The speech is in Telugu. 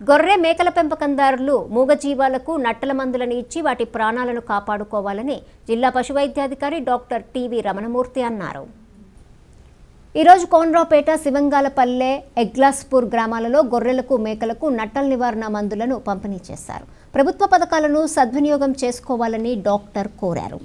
గొర్రె మేకల పెంపకందారులు మూగజీవాలకు నట్టల మందులను ఇచ్చి వాటి ప్రాణాలను కాపాడుకోవాలని జిల్లా పశువైద్యాధికారి డాక్టర్ టివి రమణమూర్తి అన్నారు. ఈరోజు కోనరావుపేట శివంగాలపల్లె ఎగ్లాస్పూర్ గ్రామాలలో గొర్రెలకు మేకలకు నట్టల నివారణ మందులను పంపిణీ చేశారు. ప్రభుత్వ పథకాలను సద్వినియోగం చేసుకోవాలని డాక్టర్ కోరారు.